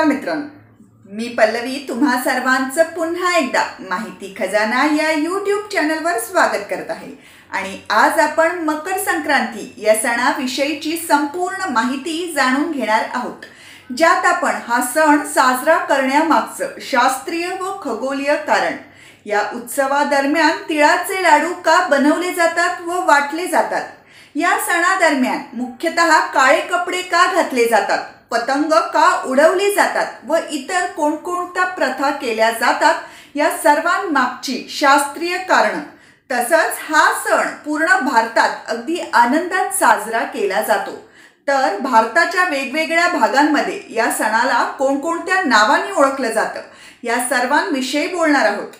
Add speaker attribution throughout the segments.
Speaker 1: नमस्कार मित्रांनो. मी पल्लवी तुम्हा सर्वांचं पुन्हा एकदा माहिती खजाना या यूट्यूब चॅनलवर स्वागत करत आहे. आणि आज आपण मकर संक्रांती या सणाविषयीची संपूर्ण माहिती जाणून घेणार आहोत. ज्यात आपण हा सण साजरा करण्यामागचं शास्त्रीय व खगोलीय कारण. या उत्सवादरम्यान तिळाचे लाडू का बनवले जातात व वाटले जातात? या सणादरम्यान मुख्यतः काळे कपडे का घातले जातात? पतंग का उडवली जातात व इतर कोणकोणत्या प्रथा केल्या जातात या सर्वांमागची शास्त्रीय कारण. तसंच हा सण पूर्ण भारतात अगदी आनंदात साजरा केला जातो. तर भारताच्या वेगवेगळ्या भागांमध्ये या सणाला कोणकोणत्या नावाने ओळखलं जातं या सर्वांविषयी बोलणार आहोत.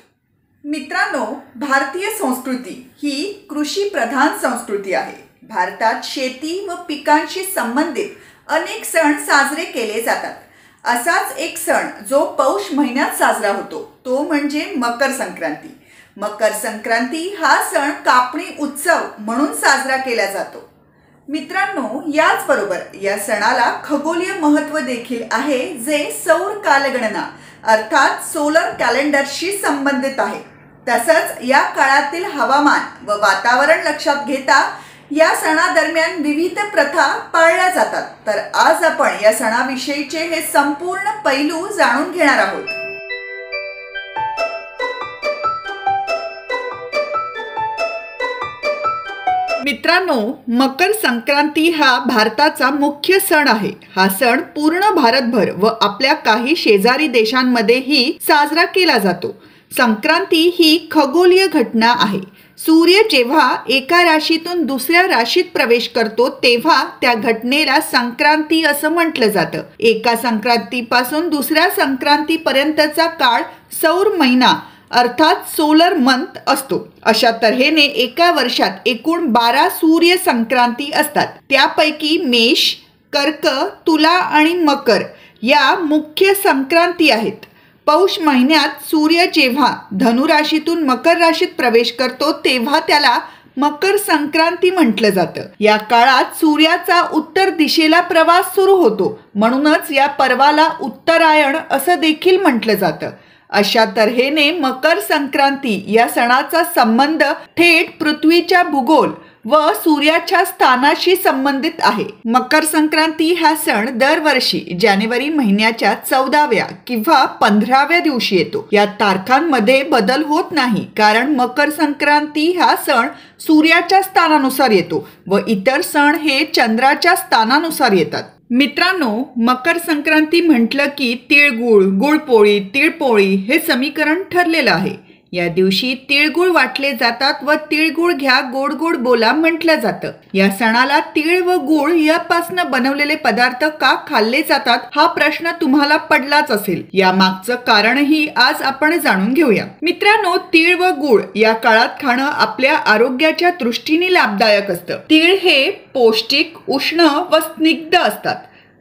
Speaker 1: मित्रांनो भारतीय संस्कृती ही कृषी प्रधान संस्कृती आहे. भारतात शेती व पिकांशी संबंधित अनेक सण साजरे केले जातात. असाच एक सण जो पौष महिन्यात साजरा होतो तो म्हणजे मकर संक्रांती. मकर संक्रांती हा सण कापणी उत्सव म्हणून साजरा केला जातो. मित्रांनो याचबरोबर या सणाला खगोलीय महत्त्व देखील आहे जे सौर कालगणना अर्थात सोलर कॅलेंडरशी संबंधित आहे. तसंच या काळातील हवामान व वातावरण लक्षात घेता या सणादरम्यान विविध प्रथा पाळल्या जातात. तर आज आपण या सणाविषयीचे हे संपूर्ण पैलू जाणून घेणार आहोत. मित्रांनो मकर संक्रांती हा भारताचा मुख्य सण आहे. हा सण पूर्ण भारतभर व आपल्या काही शेजारी देशांमध्येही साजरा केला जातो. संक्रांती ही खगोलीय घटना आहे. सूर्य जेव्हा एका राशीतून दुसऱ्या राशीत प्रवेश करतो तेव्हा त्या घटनेला संक्रांती असं म्हटलं जातं. एका संक्रांतीपासून दुसऱ्या संक्रांतीपर्यंतचा काळ सौर महिना अर्थात सोलर मंथ असतो. अशा तऱ्हेने एका वर्षात एकूण बारा सूर्य संक्रांती असतात. त्यापैकी मेष कर्क तुला आणि मकर या मुख्य संक्रांती आहेत. पौष महिन्यात सूर्य जेव्हा धनुराशीतून मकर राशीत प्रवेश करतो तेव्हा त्याला मकर संक्रांती म्हटलं जातं. या काळात सूर्याचा उत्तर दिशेला प्रवास सुरू होतो. म्हणूनच या पर्वाला उत्तरायण असं देखील म्हटलं जातं. अशा तऱ्हेने मकर संक्रांती या सणाचा संबंध थेट पृथ्वीच्या भूगोल व सूर्याच्या स्थानाशी संबंधित आहे. मकर संक्रांती हा सण दरवर्षी जानेवारी महिन्याच्या चौदाव्या किंवा पंधराव्या दिवशी येतो. या तारखांमध्ये बदल होत नाही कारण मकर संक्रांती हा सण सूर्याच्या स्थानानुसार येतो व इतर सण हे चंद्राच्या स्थानानुसार येतात. मित्रांनो मकर संक्रांती म्हटलं की तिळगुळ गुळपोळी तिळपोळी हे समीकरण ठरलेलं आहे. या दिवशी तिळगुळ वाटले जातात व तिळगुळ घ्या गोड गोड बोला म्हटलं जातं. या सणाला तीळ व गुळ यापासनं बनवलेले पदार्थ का खाल्ले जातात हा प्रश्न तुम्हाला पडलाच असेल. या मागचं कारणही आज आपण जाणून घेऊया. मित्रांनो तीळ व गुळ या काळात खाणं आपल्या आरोग्याच्या दृष्टीने लाभदायक असतं. तीळ हे पौष्टिक उष्ण व स्निग्ध असतात.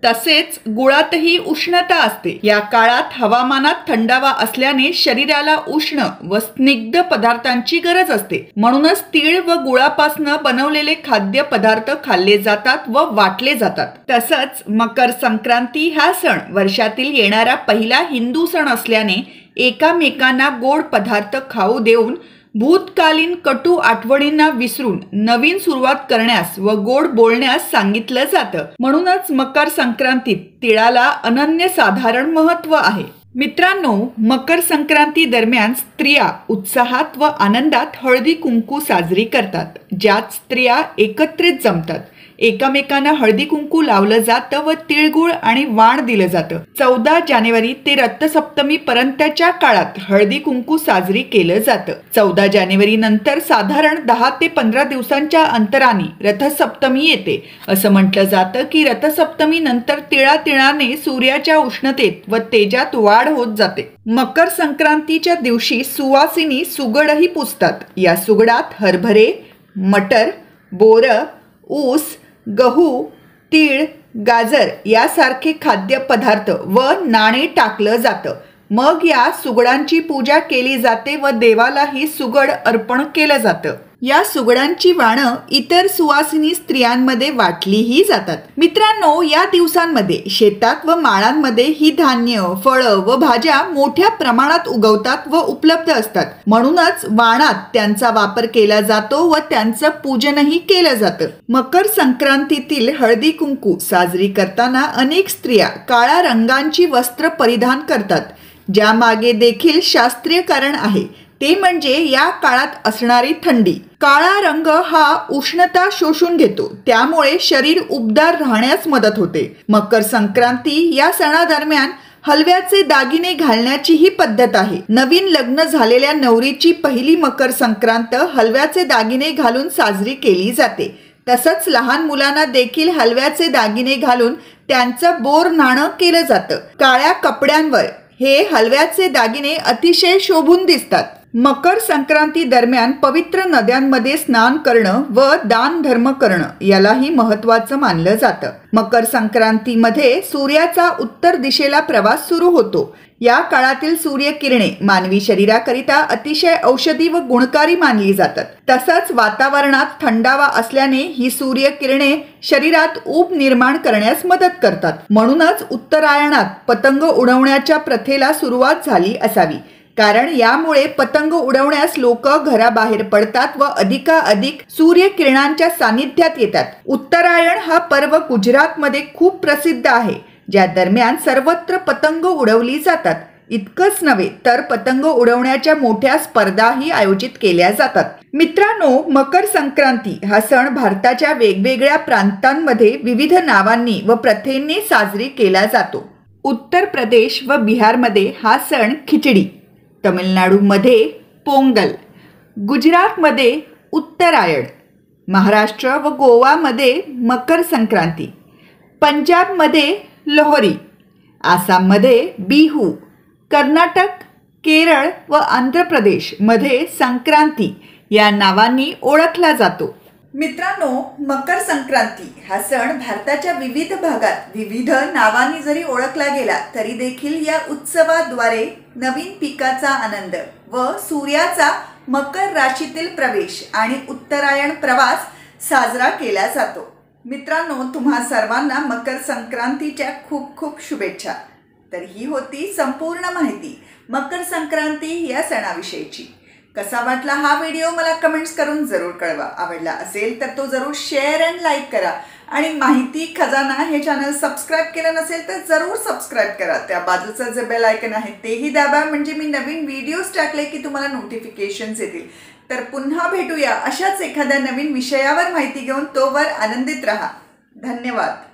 Speaker 1: तसेच गुळातही उष्णता असते. या काळात हवामानात थंडावा असल्याने शरीराला उष्ण व स्निग्ध पदार्थांची गरज असते. म्हणूनच तीळ व गुळापासनं बनवलेले खाद्य पदार्थ खाल्ले जातात व वाटले जातात. तसंच मकर संक्रांती हा सण वर्षातील येणारा पहिला हिंदू सण असल्याने एकामेकांना गोड पदार्थ खाऊ देऊन भूतकालीन कटू आठवणींना विसरून नवीन सुरुवात करण्यास व गोड बोलण्यास सांगितलं जातं. म्हणूनच मकर संक्रांतीत तिळाला अनन्य साधारण महत्त्व आहे. मित्रांनो मकर संक्रांती दरम्यान स्त्रिया उत्साहात व आनंदात हळदी कुंकू साजरी करतात ज्यात स्त्रिया एकत्रित जमतात. एकामेकांना हळदी कुंकू लावलं जातं व तिळगुळ आणि वाण दिलं जातं. चौदा जानेवारी ते रथसप्तमी पर्यंतच्या काळात हळदी कुंकू साजरी केलं जातं. चौदा जानेवारी नंतर साधारण दहा ते पंधरा दिवसांच्या अंतराने रथसप्तमी येते. असं म्हटलं जातं की रथसप्तमी नंतर तिळातिळाने सूर्याच्या उष्णतेत व तेजात वाढ होत जाते. मकर संक्रांतीच्या दिवशी सुवासिनी सुगडही पुजतात या सुगडात हरभरे मटर बोर ऊस गहू तीळ गाजर यासारखे खाद्यपदार्थ व नाणे टाकलं जातं. मग या सुगडांची पूजा केली जाते व देवालाही सुगड अर्पण केलं जातं. या सुगडांची वाणं इतर सुवासिनी स्त्रियांमध्ये वाटलीही जातात. मित्रांनो या दिवसांमध्ये शेतात व माळांमध्ये ही धान्य फळं व भाज्या मोठ्या प्रमाणात उगवतात व उपलब्ध असतात. म्हणूनच वाणात त्यांचा वापर केला जातो व त्यांचं पूजनही केलं जातं. मकर संक्रांतीतील हळदी कुंकू साजरी करताना अनेक स्त्रिया काळ्या रंगांची वस्त्र परिधान करतात. ज्यामागे देखील शास्त्रीय कारण आहे. ते म्हणजे या काळात असणारी थंडी. काळा रंग हा उष्णता शोषून घेतो. त्यामुळे शरीर उबदार राहण्यास मदत होते. मकर संक्रांती या सणादरम्यान हलव्याचे दागिने घालण्याची ही पद्धत आहे. नवीन लग्न झालेल्या नवरीची पहिली मकर संक्रांत हलव्याचे दागिने घालून साजरी केली जाते. तसंच लहान मुलांना देखील हलव्याचे दागिने घालून त्यांचं बोर नाणं केलं जातं. काळ्या कपड्यांवर हे हलव्याचे दागिने अतिशय शोभून दिसतात. मकर संक्रांती दरम्यान पवित्र नद्यांमध्ये स्नान करणं व दान धर्म करणं यालाही महत्वाचं मानलं जातं. मकर संक्रांतीमध्ये सूर्याचा उत्तर दिशेला प्रवास सुरू होतो. या काळातील सूर्यकिरणे मानवी शरीराकरिता अतिशय औषधी व गुणकारी मानली जातात. तसंच वातावरणात थंडावा असल्याने ही सूर्यकिरणे शरीरात ऊब निर्माण करण्यास मदत करतात. म्हणूनच उत्तरायणात पतंग उडवण्याच्या प्रथेला सुरुवात झाली असावी. कारण यामुळे पतंग उडवण्यास लोक घराबाहेर पडतात व अधिकाधिक सूर्यकिरणांच्या सानिध्यात येतात. उत्तरायण हा पर्व गुजरातमध्ये खूप प्रसिद्ध आहे ज्या दरम्यान सर्वत्र पतंग उडवली जातात. इतकंच नव्हे तर पतंग उडवण्याच्या मोठ्या स्पर्धाही आयोजित केल्या जातात. मित्रांनो मकर संक्रांती हा सण भारताच्या वेगवेगळ्या प्रांतांमध्ये विविध नावांनी व प्रथेंनी साजरी केला जातो. उत्तर प्रदेश व बिहारमध्ये हा सण खिचडी. तमिळनाडूमध्ये पोंगल गुजरातमध्ये उत्तरायण महाराष्ट्र व गोवामध्ये मकर संक्रांती पंजाबमध्ये लोहरी आसाममध्ये बिहू कर्नाटक केरळ व आंध्र प्रदेशमध्ये संक्रांती या नावांनी ओळखला जातो. मित्रांनो मकर संक्रांती हा सण भारताच्या विविध भागात विविध नावांनी जरी ओळखला गेला तरी देखील या उत्सवाद्वारे नवीन पिकाचा आनंद व सूर्याचा मकर राशीतील प्रवेश आणि उत्तरायण प्रवास साजरा केला जातो. मित्रांनो तुम्हा सर्वांना मकर संक्रांतीच्या खूप खूप शुभेच्छा. तर ही होती संपूर्ण माहिती मकर संक्रांती या सणाविषयीची. कसा वाटला हा व्हिडिओ मला कमेंट्स करून जरूर कळवा. आवडला असेल तर तो जरूर शेअर अँड लाईक करा. आणि माहिती खजाना हे चॅनल सबस्क्राईब केलं नसेल तर जरूर सबस्क्राईब करा. त्या बाजूचं जे बेल आयकन आहे तेही दाबा. म्हणजे मी नवीन व्हिडिओज टाकले की तुम्हाला नोटिफिकेशन्स येतील. तर पुन्हा भेटूया अशाच एखाद्या नवीन विषयावर माहिती घेऊन तोवर आनंदित राहा. धन्यवाद.